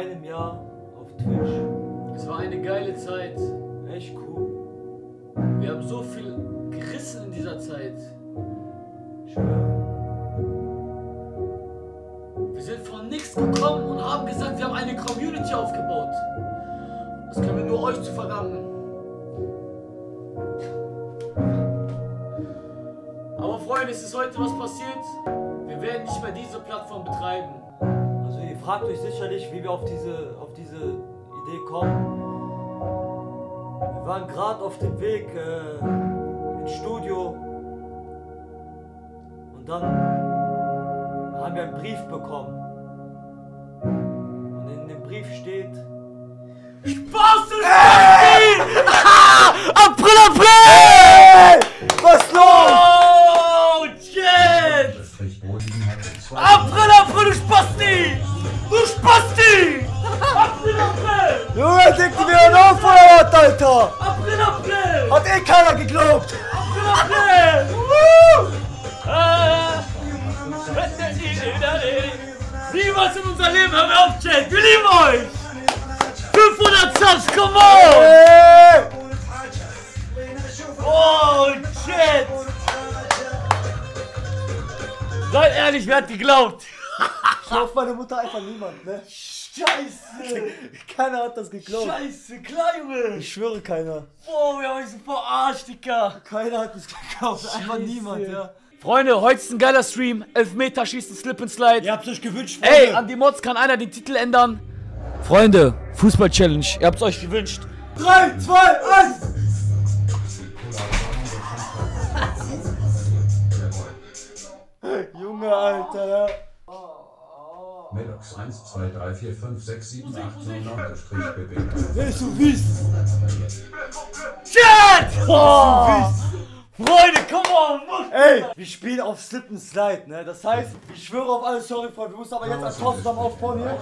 einem Jahr auf Twitch. Es war eine geile Zeit. Echt cool. Wir haben so viel gerissen in dieser Zeit. Wir sind von nichts gekommen und haben gesagt, wir haben eine Community aufgebaut. Das können wir nur euch zu verdanken. Aber Freunde, es ist heute was passiert. Wir werden nicht mehr diese Plattform betreiben. Fragt euch sicherlich, wie wir auf diese, auf diese Idee kommen. Wir waren gerade auf dem Weg äh, ins Studio und dann haben wir einen Brief bekommen. Und in dem Brief steht Spaß ist April, April! Was los? Oh, shit! April, Alter! April, April! Hat eh keiner geglaubt! April, April! Ah. Niemals in unser Leben, hör mir auf, Chat! Wir lieben euch! 500 Subs, come on! Hey! Oh, shit! Seid ehrlich, wer hat geglaubt? Ich auf meine Mutter einfach niemand, ne? Scheiße! Keiner hat das geglaubt. Scheiße, klar, Junge! Ich schwöre keiner. Boah, wir haben uns verarscht, Dicker! Keiner hat es geglaubt. Einfach niemand, ja. Freunde, heute ist ein geiler Stream. Elfmeter schießen, Slip and Slide. Ihr habt euch gewünscht, Ey, an die Mods kann einer den Titel ändern. Freunde, Fußball-Challenge. Ihr habt's euch gewünscht. 3, 2, 1! Junge, Alter, ja. Melox 1, 2, 3, 4, 5, 6, 7, 8, 9, 9, Strich BB. Willst du wissen? Shit! Oh. Freunde, come on! Mann. Ey, wir spielen auf Slip and Slide, ne? Das heißt, ich schwöre auf alles, sorry, Freunde. Wir müssen aber jetzt ein Tor zusammen aufbauen hier.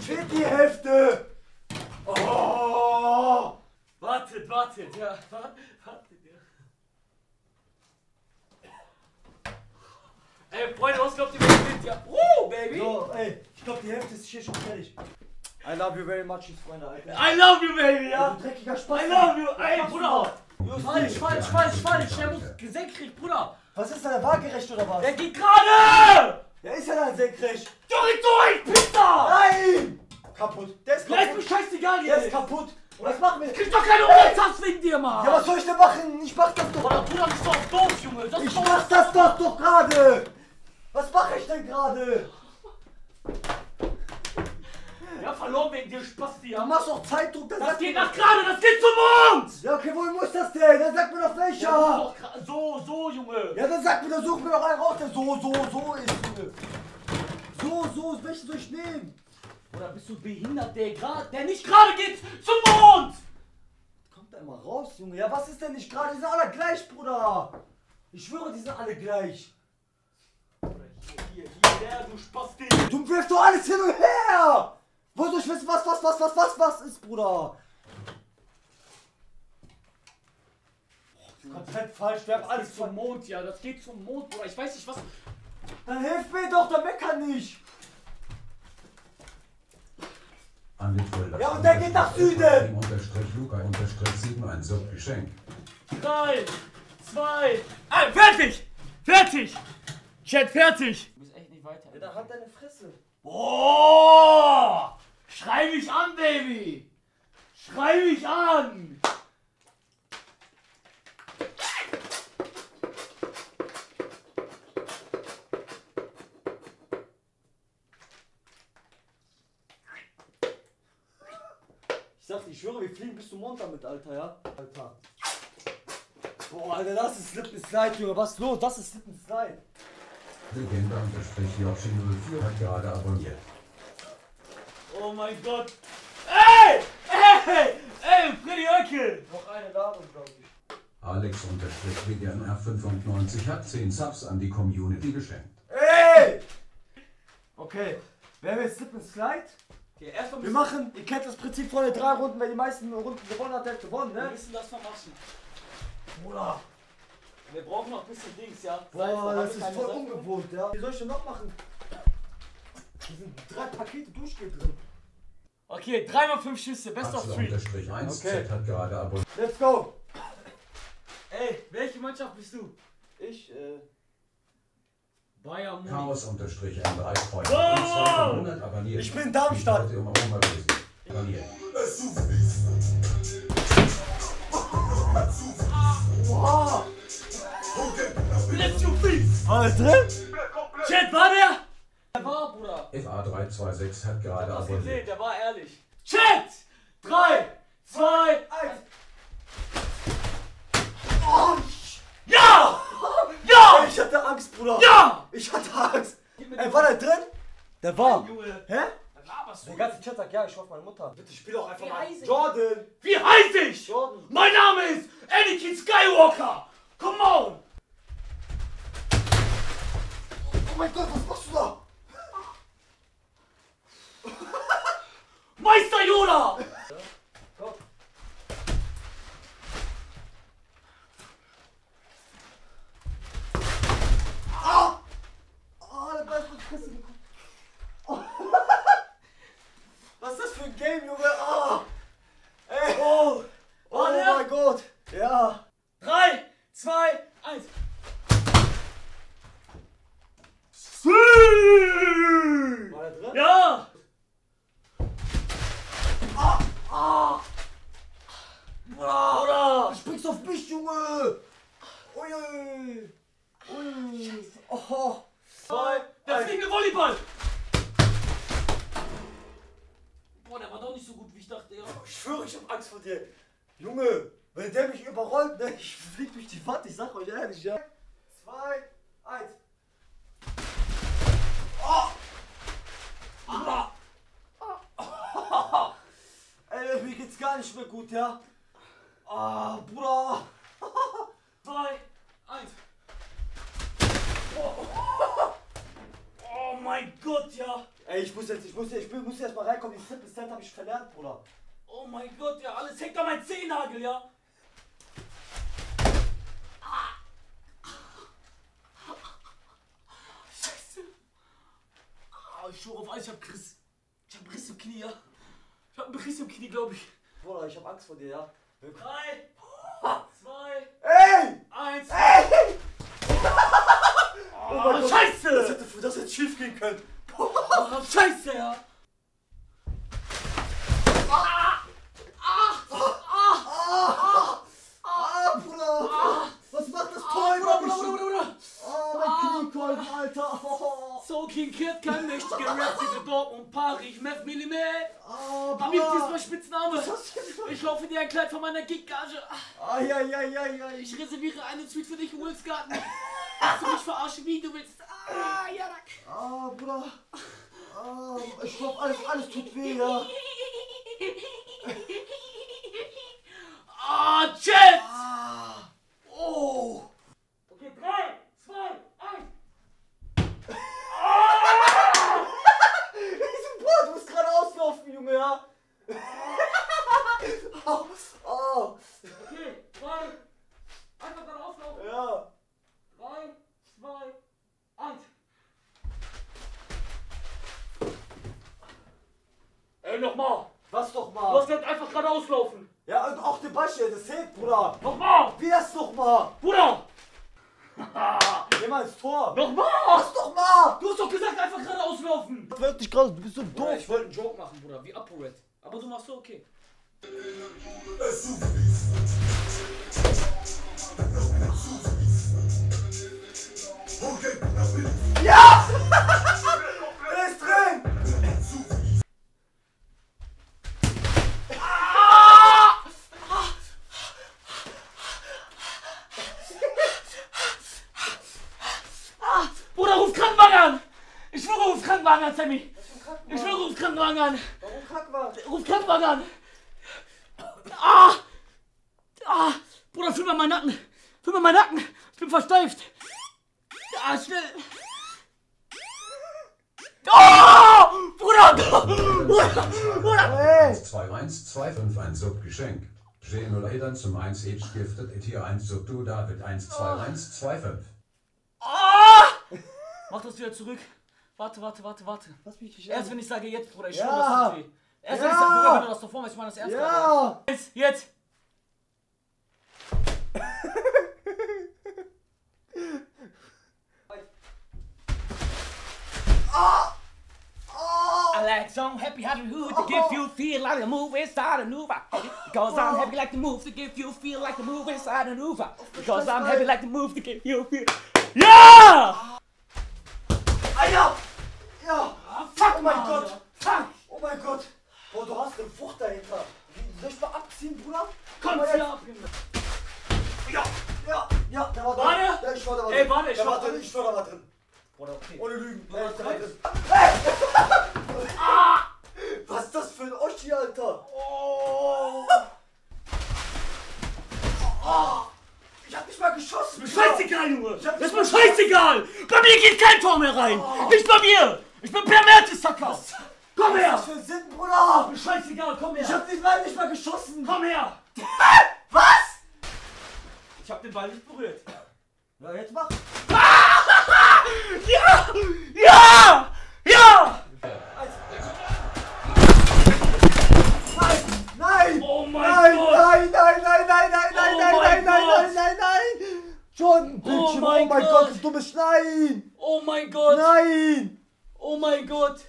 Fehlt die Hälfte! Oh! Wartet, wartet, ja. wa- Wartet, ja. Ey, Freunde, was glaubt ihr, was steht? Ja. Uh, baby! So, ey, ich glaube, die Hälfte ist hier schon fertig. I love you very much, Freunde, Alter. I love you, baby, ja! Du dreckiger Spaß. I love you! Ey, Bruder! Falsch, falsch, falsch, falsch! Der muss gesenkrecht, Bruder! Was ist da, waagerecht oder was? Der geht gerade! Der ist ja dann senkrecht. Durch, durch, Pizza! Nein! Kaputt. Der ist Der ist mir kaputt. scheißegal Der ist kaputt. Und was machen wir? Ich krieg doch keine Umsatz wegen dir, Mann! Ja, was soll ich denn machen? Ich mach das doch. Bruder, Bruder, das ist doch doof, Junge! Das Ich mach das doch doch gerade. Was mache ich denn gerade? Ja, verloren wegen dir, Spasti, Du ja! machst doch Zeitdruck. Das sag geht nach gerade, das geht zum Mond! Ja, okay, wohin muss das denn? Dann sag mir doch Ja, welcher. das ist gra- so, so, Junge! Ja, dann sag mir, dann such mir doch einen raus, der so, so, so ist. Junge. So, so, welchen soll ich nehmen? Oder bist du behindert, der gerade, der nicht gerade geht zum Mond? Kommt da immer raus, Junge. Ja, was ist denn nicht gerade? Die sind alle gleich, Bruder. Ich schwöre, die sind alle gleich. Oder hier, hier, hier, der, du Spasti! Du wirfst doch alles hin und her! Wo soll ich wissen, was, was, was, was, was, was ist, Bruder? Komplett falsch, wir haben Alles zum. Mond, ja, das geht zum Mond, Bruder. Ich weiß nicht, was. Dann hilf mir doch, dann mecker nicht! Fulda. Ja, und der geht nach Süden. Unterstrich Luca, Unterstrich 7, ein Subgeschenk. Drei, zwei, ein, fertig! Fertig! Chat, fertig! Weiter. Da hat deine Fresse. Boah! Schrei mich an, Baby! Schrei mich an! Ich sag ich schwöre, wir fliegen bis zum Mond damit, Alter, ja? Alter. Boah, Alter, das ist Slip and Slide, Junge. Was ist los? Das ist Slip and Slide. Legende Unterstrich Yoshi 04 hat gerade abonniert. Oh mein Gott! Ey! Ey! Ey, Freddy Höcke! Noch eine Dame, glaube ich. Alex Unterstrich WGNR 95 hat 10 Subs an die Community geschenkt. Ey! Okay, wer will Slip and Slide? Okay, Wir machen, ihr kennt das Prinzip von den drei Runden, wer die meisten Runden gewonnen hat, der hat gewonnen, Wir ne? müssen das vermachen. Bruder. Wir brauchen noch ein bisschen Dings, ja? Boah, Seife, das ich ist voll ungewohnt, ja. Wie soll ich denn noch machen? Hier sind drei Pakete durchgehend drin. Okay, dreimal fünf Schüsse, best of three. unterstrich 1 Okay. Z hat gerade abonniert. Let's go! Ey, welche Mannschaft bist du? Ich, äh. Bayern Munich. Chaos unterstrich M3 Freunde. Wow! 200 abonniert. Ich bin Darmstadt. Heute im Oberwesen. Abonniert. Wow! Let's you please! Alles drin? Chat, war der? Der war, Bruder. FA326 hat gerade Hast gesehen, abonniert. der war ehrlich. Chat! 3, 2, Eins! ja! Ja! Ich hatte Angst, Bruder! Ja! Ich hatte Angst! Ey, den war der drin? Der war! Junge. Hä? Der ganze Chat sagt, ja, ich hoffe meine Mutter. Bitte spiel doch einfach Wie mal. heißt ich? Jordan! Wie heiß ich? Jordan! Mein Name ist Anakin Skywalker! Come on! Gott, was machst du da? Meister Yoda! Ah! Ah, der Ball ist Fresse gekommen. Bruder! Du springst auf mich, Junge! Ui! Ui! Oh! Zwei! Der fliegende Volleyball! Boah, der war doch nicht so gut, wie ich dachte, ja. Ich schwöre, ich hab Angst vor dir. Junge, wenn der mich überrollt, ne, ich flieg durch die Wand, ich sag euch ehrlich, ja. Zwei, eins. Ah, Ey, mir geht's gar nicht mehr gut, ja. Ah, Bruder. 2, 1. Oh mein Gott, ja. Ey, ich muss jetzt, ich muss, ich bin- muss jetzt mal reinkommen. Die Simple Stand hab ich verlernt, Bruder. Oh mein Gott, ja. Alles hängt an meinem Zehennagel, ja. Scheiße. Ah, ich schwöre auf alles, ich hab Chris. Ich hab Riss im Knie, ja. Ich hab einen Riss im Knie, glaube ich. Bruder, ich hab Angst vor dir, ja. 3, 2, Ey! 1. Ey! Oh, mein Gott. Das Scheiße! hätte, das hätte schief gehen können. Oh, Scheiße, ja. Ah, Bruder! Was macht das Tor Ah, über mich? Ah, mein Kniekolben, Alter. Oh. So King Kid kann nicht gerappt, diese Dortmund, Paris, Meth Millimet. Das ist Bruder. mein Spitzname. Ich laufe dir ein Kleid von meiner Gig-Gage. Ai, ai, ai, ai, ai. Ich reserviere eine Suite für dich im Wilsgarten. Kannst du mich verarschen, wie du willst. Ah, ja. Ah, Bruder. Ah, ich glaub, alles, alles tut weh, ja. Ah, Jet! Ah. Oh! Okay, 3, 2, 1. Boah, du musst gerade auslaufen, Junge, ja. oh, oh. Okay, 3. Einfach gerade auflaufen. Ja. 3, 2, 1. Ey, nochmal. Was doch Du mal? hast gesagt, einfach gerade auslaufen. Ja, Nochmal. Wie das doch mal? Bruder. Geh mal ins Tor. Nochmal. Was doch mal? Du hast doch gesagt, einfach gerade auslaufen. Wirklich gerade, du bist so Bruder, ich wollte einen Joke machen, Bruder, wie ApoRed. Aber du machst so okay. Er an, Sammy! Ich schwöre, ruf Krankenwagen an! Warum krank war? Ruf Krankenwagen an! Ah! Ah! Bruder, fühl mal meinen Nacken! Fühl mal meinen Nacken! Ich bin versteift! Ah, schnell! Oh! Bruder! Bruder! Bruder! Hey. 21251 Subgeschenk. G0 dann zum 1 Age giftet et hier 1 Sub du David 12125. Ah! Mach das wieder zurück. Warte, warte, warte, warte. Lass mich nicht Erst wenn ich sage jetzt, Bruder, ich Ja. schwöre, das tut weh. Erst wenn ich sage, Bruder, das doch vor ich meine das ernst. Ja! Jetzt, jetzt. I like some happy, happy hood to give you feel like a move inside a move. Because I'm happy like the move to give you feel like the move inside a move. Because I'm happy like the move to give you feel. Ja! Oh mein Gott. Fuck! Oh mein Gott! Boah, du hast eine Frucht dahinter. Soll ich mal abziehen, Bruder? Komm, zieh ab, Junge. Ja! Ja! Ja, der war drin. Warte. Ja, ich war da Ey, warte, ich der war war drin. Ich war drin. Bruder, okay. Ohne Lügen. Ja, der war drin. Hey! Was ist das für ein Oschi, Alter? Oh! Ich hab nicht mal geschossen. Scheißegal, Junge! Das ist mir scheißegal! Bei mir geht kein Tor mehr rein! Nicht bei mir! Ich bin Per Mertesacker! Komm Was ist her! das für ein Sinn, Bruder? Mir scheißegal, komm Ich her! hab den Ball nicht mal geschossen. Komm her! Was? Ich hab den Ball nicht berührt. Ja, jetzt mach. Ja! Ja! Ja! Nein! Nein! Oh mein Nein, Gott! nein, nein, nein, nein, nein, nein, Oh nein, nein, nein, Gott. nein, nein, nein! John, Bildschirm, oh mein mein Gott. Gott, das dumme Schneien! Oh mein Gott! Nein! Oh mein Gott!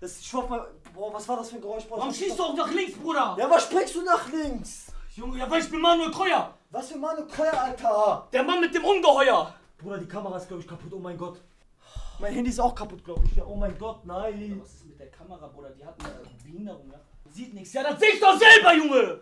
Das ist schwach mal. Boah, was war das für ein Geräusch? Boah, Warum schießt du auch nach links, Bruder? Ja, was springst du nach links? Junge, ja, weil ich bin Manuel Kreuer! Was für Manu Kreuer, Alter! Der Mann mit dem Ungeheuer! Bruder, die Kamera ist, glaube ich, kaputt, oh mein Gott. Mein Handy ist auch kaputt, glaube ich. Ja, oh mein Gott, nein. Was ist mit der Kamera, Bruder? Die hat eine Behinderung, ja? Sieht nichts. Ja, das sehe ich doch selber, Junge!